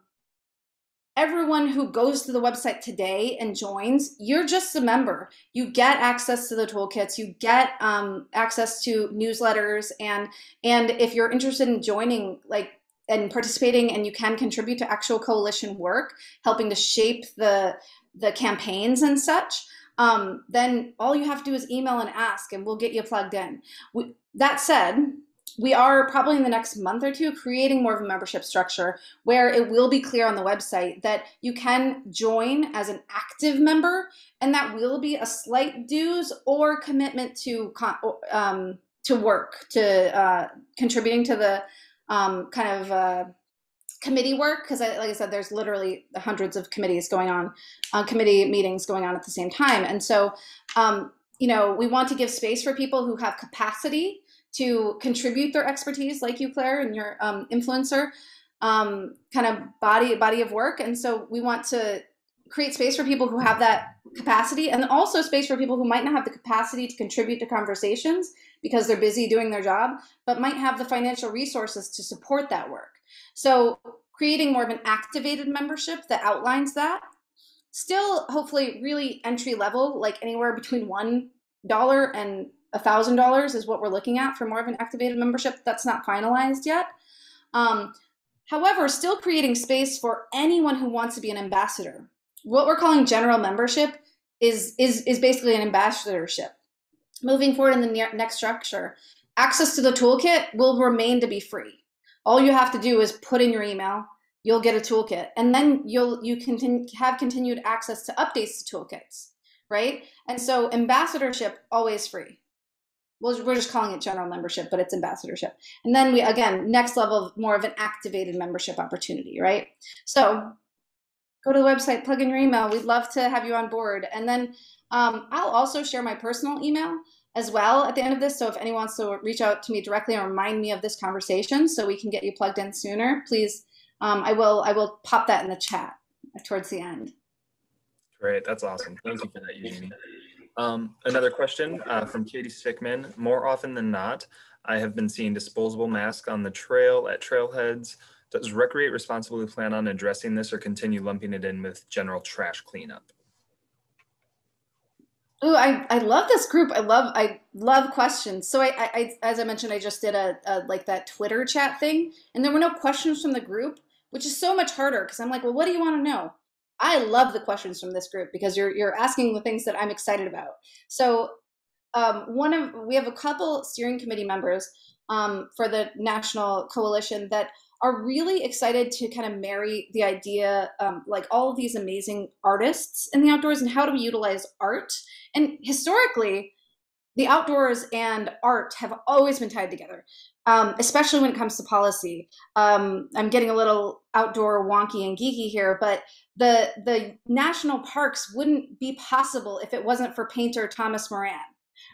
everyone who goes to the website today and joins, you're just a member. You get access to the toolkits. You get um, access to newsletters, and and if you're interested in joining, like and participating and you can contribute to actual coalition work helping to shape the the campaigns and such um, then all you have to do is email and ask and we'll get you plugged in we, that said we are probably in the next month or two creating more of a membership structure where it will be clear on the website that you can join as an active member and that will be a slight dues or commitment to um, to work to uh, contributing to the um, kind of uh, committee work. Because like i said there's literally hundreds of committees going on uh, committee meetings going on at the same time. And so um, you know we want to give space for people who have capacity to contribute their expertise like you claire and your um, influencer um, kind of body body of work and so we want to create space for people who have that capacity and also space for people who might not have the capacity to contribute to conversations because they're busy doing their job, but might have the financial resources to support that work. So, creating more of an activated membership that outlines that. Still, hopefully, really entry level, like anywhere between $1 and $1,000 is what we're looking at for more of an activated membership. That's not finalized yet. Um, however, still creating space for anyone who wants to be an ambassador. What we're calling general membership is, is, is basically an ambassadorship moving forward in the next structure, access to the toolkit will remain to be free. All you have to do is put in your email, you'll get a toolkit, and then you'll you can have continued access to updates to toolkits, right? And so ambassadorship always free. We're just calling it general membership, but it's ambassadorship. And then we again next level more of an activated membership opportunity, right? So go to the website, plug in your email. We'd love to have you on board, and then um, I'll also share my personal email as well at the end of this. So if anyone wants to reach out to me directly and remind me of this conversation so we can get you plugged in sooner, please, um, I will I will pop that in the chat towards the end. Great, that's awesome. Thank you for that, Eugenie. Um, another question uh, from Katie Stickman. More often than not, I have been seeing disposable masks on the trail at trailheads. Does Recreate responsibly plan on addressing this or continue lumping it in with general trash cleanup? Oh, I, I love this group. I love I love questions. So I, I, I as I mentioned, I just did a, a, like that Twitter chat thing, and there were no questions from the group, which is so much harder because I'm like, well, what do you want to know? I love the questions from this group because you're you're asking the things that I'm excited about. So um, one of we have a couple steering committee members um, for the national coalition that are really excited to kind of marry the idea, um, like all of these amazing artists in the outdoors, and how do we utilize art? And historically, the outdoors and art have always been tied together, um, especially when it comes to policy. Um, I'm getting a little outdoor wonky and geeky here, but the the national parks wouldn't be possible if it wasn't for painter Thomas Moran,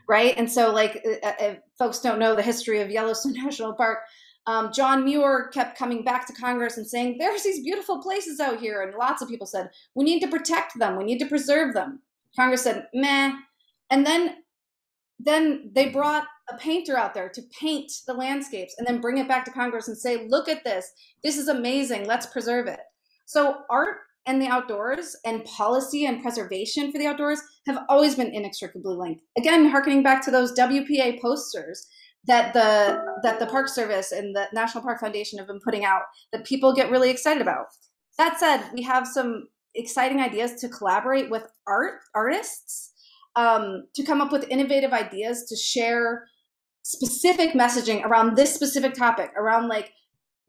right? And so, like, uh, uh, folks don't know the history of Yellowstone National Park. Um, John Muir kept coming back to Congress and saying, "There's these beautiful places out here," and lots of people said, "We need to protect them. We need to preserve them." Congress said, "Meh," and then then they brought a painter out there to paint the landscapes and then bring it back to Congress and say, look at this. This is amazing. Let's preserve it. So, art and the outdoors and policy and preservation for the outdoors have always been inextricably linked. Again, harkening back to those WPA posters that the that the Park Service and the National Park Foundation have been putting out that people get really excited about. That said, we have some exciting ideas to collaborate with art artists um, to come up with innovative ideas to share specific messaging around this specific topic around like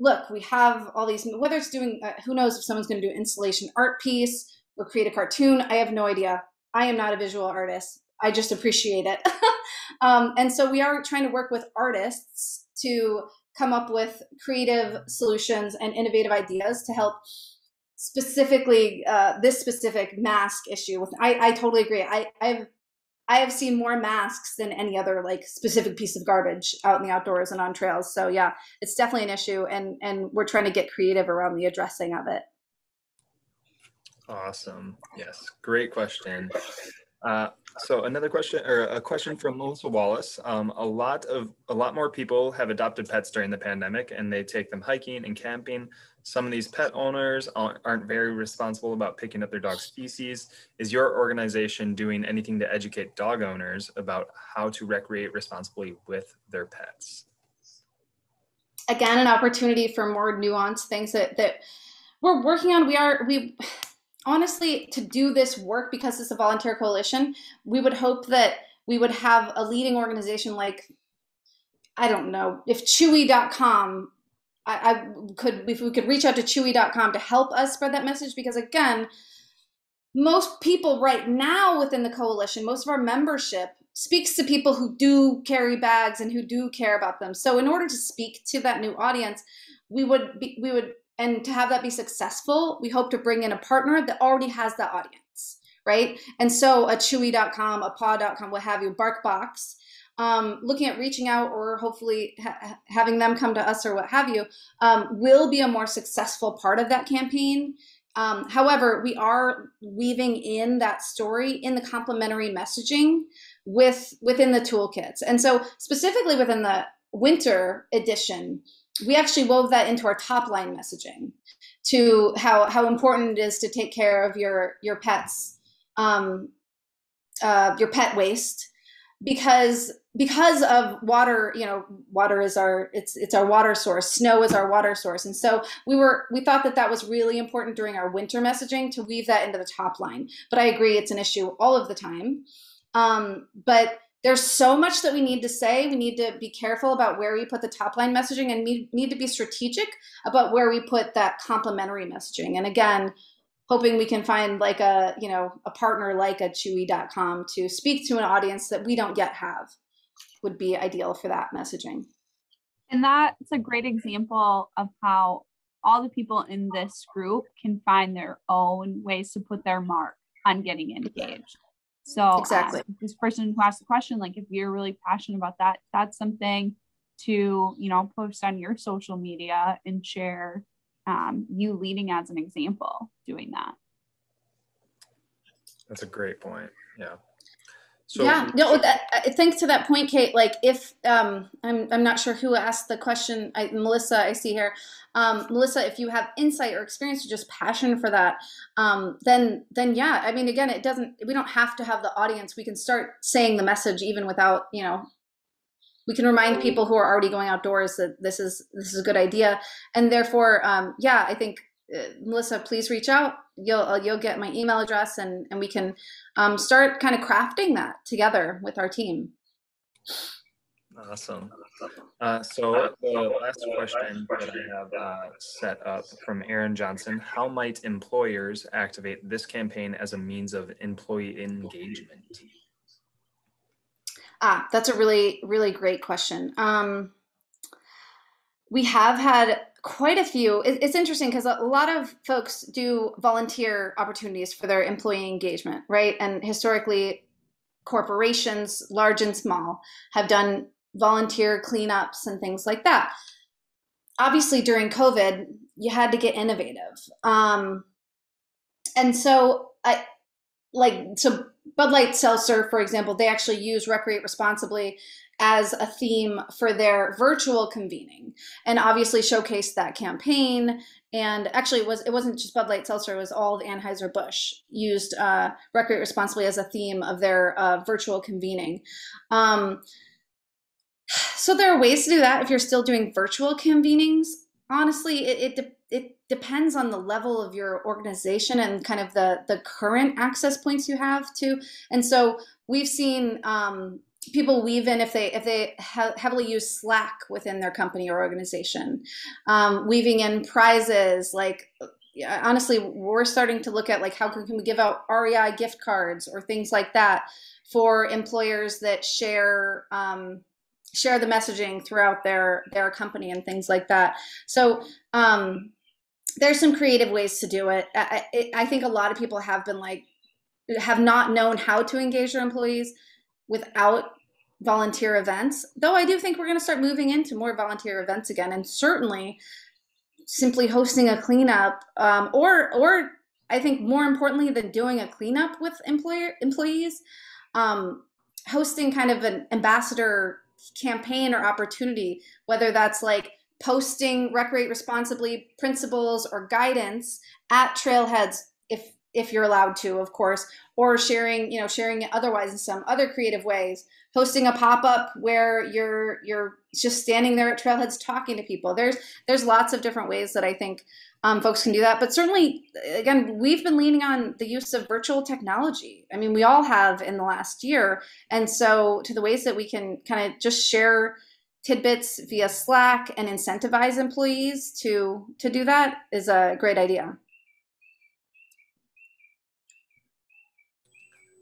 look we have all these whether it's doing uh, who knows if someone's going to do installation art piece or create a cartoon i have no idea. I am not a visual artist. I just appreciate it. Um, and so we are trying to work with artists to come up with creative solutions and innovative ideas to help specifically uh, this specific mask issue with I, I totally agree. I, i've I have seen more masks than any other like specific piece of garbage out in the outdoors and on trails. So yeah, it's definitely an issue, and and we're trying to get creative around the addressing of it. Awesome. Yes, great question. Uh, so another question, or a question from Melissa Wallace. Um, a lot of a lot more people have adopted pets during the pandemic, and they take them hiking and camping. Some of these pet owners aren't very responsible about picking up their dog species. Is your organization doing anything to educate dog owners about how to recreate responsibly with their pets? Again, an opportunity for more nuanced things that that we're working on. We are we honestly to do this work because it's a volunteer coalition. We would hope that we would have a leading organization like I don't know if Chewy.com I, I could if we could reach out to chewy.com to help us spread that message because again most people right now within the coalition most of our membership speaks to people who do carry bags and who do care about them so in order to speak to that new audience we would be we would and to have that be successful we hope to bring in a partner that already has that audience right and so a chewy.com a paw.com what have you barkbox um, looking at reaching out or hopefully ha- having them come to us or what have you um, will be a more successful part of that campaign. Um, however, we are weaving in that story in the complementary messaging with within the toolkits, and so specifically within the winter edition, we actually wove that into our top line messaging to how how important it is to take care of your your pets um, uh, your pet waste because because of water you know water is our it's it's our water source. Snow is our water source. And so we were we thought that that was really important during our winter messaging to weave that into the top line. But i agree it's an issue all of the time. Um, but there's so much that we need to say. We need to be careful about where we put the top line messaging and we need to be strategic about where we put that complementary messaging. And again hoping we can find like a you know a partner like a chewy.com to speak to an audience that we don't yet have would be ideal for that messaging. And that's a great example of how all the people in this group can find their own ways to put their mark on getting engaged so exactly um, this person who asked the question like if you're really passionate about that that's something to you know post on your social media and share um, you leading as an example doing that. That's a great point. Yeah. So, yeah, no, that, thanks to that point, Kate. Like, if um, I'm, I'm not sure who asked the question. I, Melissa, I see here. Um, Melissa, if you have insight or experience or just passion for that, um, then, then yeah. I mean, again, it doesn't. We don't have to have the audience. We can start saying the message even without, you know, we can remind people who are already going outdoors that this is this is a good idea and therefore um, yeah i think melissa please reach out. You'll uh, you'll get my email address and and we can um, start kind of crafting that together with our team. Awesome. Uh, so the last question that i have uh, set up from aaron johnson how might employers activate this campaign as a means of employee engagement? Ah, that's a really, really great question. Um, we have had quite a few. It's interesting because a lot of folks do volunteer opportunities for their employee engagement, right? And historically, corporations, large and small, have done volunteer cleanups and things like that. Obviously, during COVID, you had to get innovative. Um, and so, I like, so Bud Light Seltzer, for example, they actually use Recreate Responsibly as a theme for their virtual convening and obviously showcased that campaign. And actually it was it wasn't just Bud Light Seltzer it was all of Anheuser-Busch used uh, Recreate Responsibly as a theme of their uh, virtual convening. Um, so there are ways to do that if you're still doing virtual convenings. Honestly it, it, de- it depends on the level of your organization and kind of the the current access points you have to and so we've seen um, people weave in if they if they heavily use slack within their company or organization. Um, weaving in prizes like honestly we're starting to look at like how can, can we give out rei gift cards or things like that for employers that share um, share the messaging throughout their their company and things like that. So um, there's some creative ways to do it. I, I think a lot of people have been like have not known how to engage their employees without volunteer events. Though I do think we're going to start moving into more volunteer events again, and certainly simply hosting a cleanup, um, or or I think more importantly than doing a cleanup with employer employees, um, hosting kind of an ambassador campaign or opportunity, whether that's like posting recreate responsibly principles or guidance at trailheads if if you're allowed to of course or sharing you know sharing it otherwise in some other creative ways. Hosting a pop-up where you're you're just standing there at trailheads talking to people. There's there's lots of different ways that i think um, folks can do that. But certainly again we've been leaning on the use of virtual technology. I mean we all have in the last year. And so to the ways that we can kind of just share tidbits via slack and incentivize employees to to do that is a great idea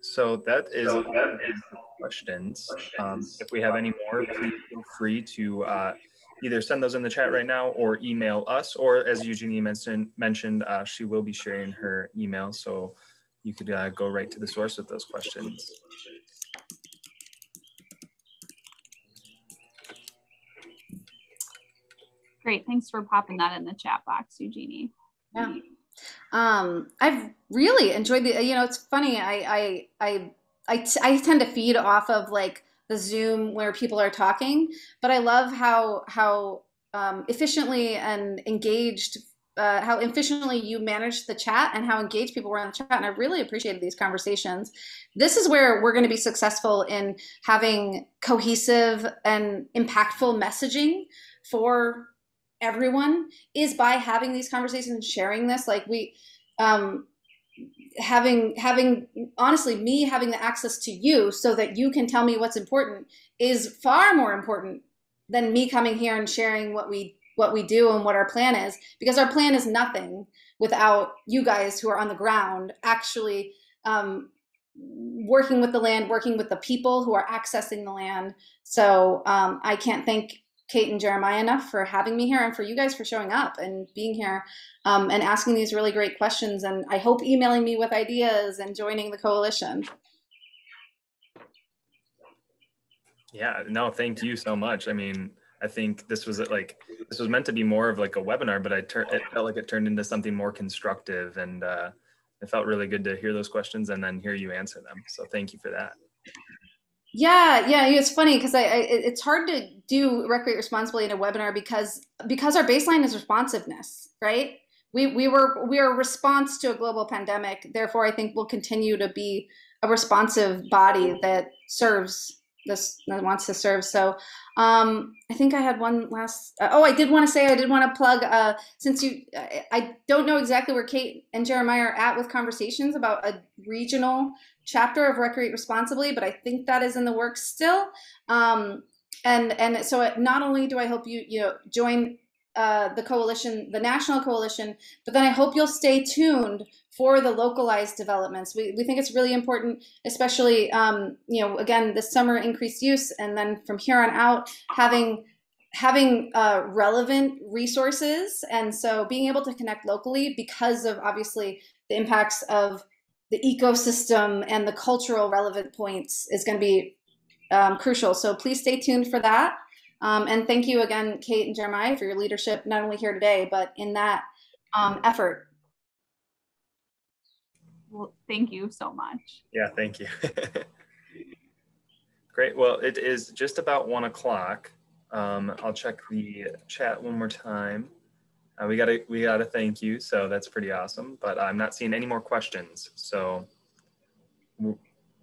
So that is, so that is questions. Um, if we have any more, please feel free to uh, either send those in the chat right now or email us. Or as Eugenie mentioned, mentioned uh, she will be sharing her email, so you could uh, go right to the source with those questions. Great, thanks for popping that in the chat box, Eugenie. Yeah. Um, I've really enjoyed the. You know, it's funny. I I I I, t- I tend to feed off of like the Zoom where people are talking, but I love how how um, efficiently and engaged. Uh, how efficiently you managed the chat and how engaged people were in the chat. And I really appreciated these conversations. This is where we're going to be successful in having cohesive and impactful messaging for everyone is by having these conversations and sharing this. Like we um having having honestly me having the access to you so that you can tell me what's important is far more important than me coming here and sharing what we what we do and what our plan is because our plan is nothing without you guys who are on the ground actually um, working with the land working with the people who are accessing the land. So um, i can't thank Kate and Jeremiah enough for having me here and for you guys for showing up and being here um, and asking these really great questions. And I hope emailing me with ideas and joining the coalition. Yeah, no, thank you so much. I mean, I think this was like this was meant to be more of like a webinar, but I it felt like it turned into something more constructive, and uh, it felt really good to hear those questions and then hear you answer them. So thank you for that. Yeah, yeah, it's funny because I, I, it's hard to do recreate responsibly in a webinar because because our baseline is responsiveness, right? We we were we are a response to a global pandemic. Therefore, I think we'll continue to be a responsive body that serves this that wants to serve. So, um, I think I had one last. Uh, oh, I did want to say I did want to plug. Uh, since you, I, don't know exactly where Kate and Jeremiah are at with conversations about a regional chapter of Recreate Responsibly, but I think that is in the works still. Um, and and so it, not only do I hope you you know join uh, the coalition, the national coalition, but then I hope you'll stay tuned for the localized developments. We, we think it's really important, especially, um, you know, again, this summer increased use, and then from here on out, having having uh, relevant resources. And so being able to connect locally because of obviously the impacts of the ecosystem and the cultural relevant points is going to be um, crucial. So please stay tuned for that. Um, and thank you again, Kate and Jeremiah, for your leadership, not only here today, but in that um, effort. Well, thank you so much. Yeah, thank you. Great. Well, it is just about one o'clock. Um, I'll check the chat one more time. Uh, we got a we got a thank you, so that's pretty awesome. But I'm not seeing any more questions, so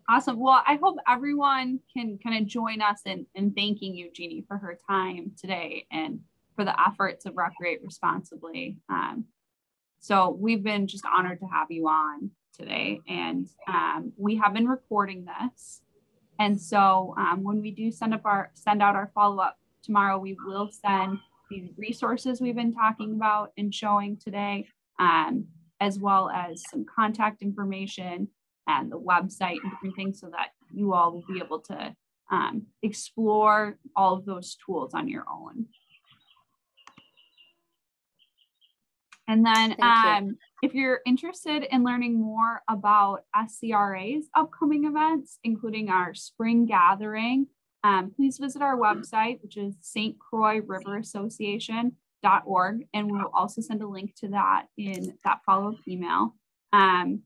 Awesome. Well, I hope everyone can kind of join us in, in thanking Eugenie for her time today and for the efforts of Recreate Responsibly. Um, so we've been just honored to have you on today, and um, we have been recording this. And so um, when we do send up our send out our follow up tomorrow, we will send the resources we've been talking about and showing today, um, as well as some contact information and the website and different things so that you all will be able to um, explore all of those tools on your own. And then um, if you're interested in learning more about SCRA's upcoming events, including our spring gathering, um, please visit our website, which is St. Croix River Association.org. And we'll also send a link to that in that follow-up email. Um,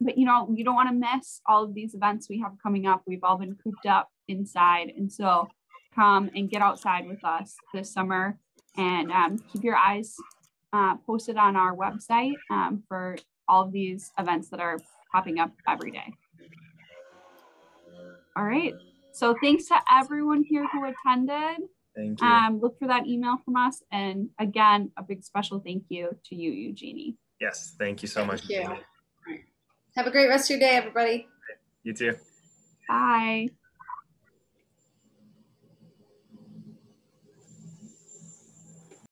but you know, you don't want to miss all of these events we have coming up. We've all been cooped up inside. And so come and get outside with us this summer and um, keep your eyes uh, posted on our website um, for all of these events that are popping up every day. All right. So thanks to everyone here who attended. Thank you. Um, look for that email from us. And again, a big special thank you to you, Eugenie. Yes, thank you so much. Thank you. Have a great rest of your day, everybody. You too. Bye.